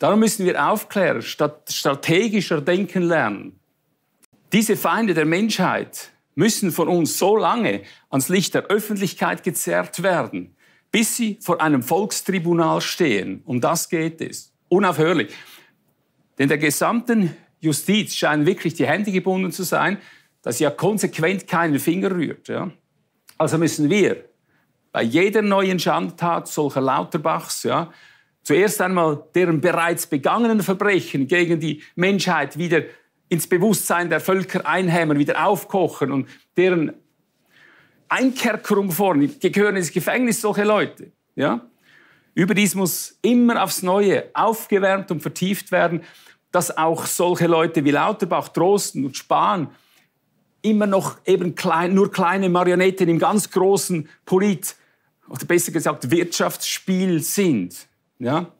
Darum müssen wir aufklären, statt strategischer denken lernen. Diese Feinde der Menschheit müssen von uns so lange ans Licht der Öffentlichkeit gezerrt werden, bis sie vor einem Volkstribunal stehen. Um das geht es. Unaufhörlich. Denn der gesamten Justiz scheinen wirklich die Hände gebunden zu sein, dass sie ja konsequent keinen Finger rührt. Ja? Also müssen wir bei jeder neuen Schandtat solcher Lauterbachs ja, zuerst einmal deren bereits begangenen Verbrechen gegen die Menschheit wieder ins Bewusstsein der Völker einhämmern, wieder aufkochen und deren Einkerkerung vornehmen. Die gehören ins Gefängnis, solche Leute. Ja? Überdies muss immer aufs Neue aufgewärmt und vertieft werden, dass auch solche Leute wie Lauterbach, Drosten und Spahn immer noch eben klein, nur kleine Marionetten im ganz großen Polit- oder besser gesagt Wirtschaftsspiel sind. Ja?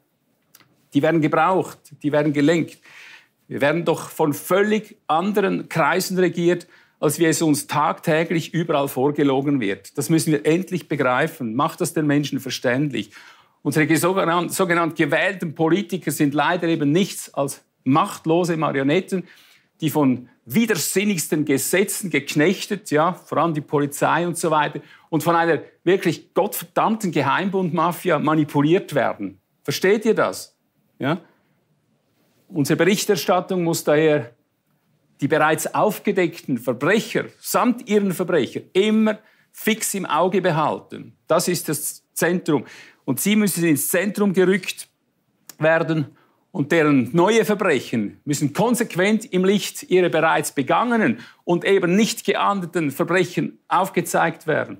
Die werden gebraucht, die werden gelenkt. Wir werden doch von völlig anderen Kreisen regiert, als wie es uns tagtäglich überall vorgelogen wird. Das müssen wir endlich begreifen. Macht das den Menschen verständlich. Unsere sogenannten, sogenannten gewählten Politiker sind leider eben nichts als machtlose Marionetten, die von widersinnigsten Gesetzen geknechtet, ja, vor allem die Polizei und so weiter, und von einer wirklich gottverdammten Geheimbundmafia manipuliert werden. Versteht ihr das? Ja? Unsere Berichterstattung muss daher die bereits aufgedeckten Verbrecher samt ihren Verbrechern immer fix im Auge behalten. Das ist das Zentrum. Und sie müssen ins Zentrum gerückt werden und deren neue Verbrechen müssen konsequent im Licht ihrer bereits begangenen und eben nicht geahndeten Verbrechen aufgezeigt werden.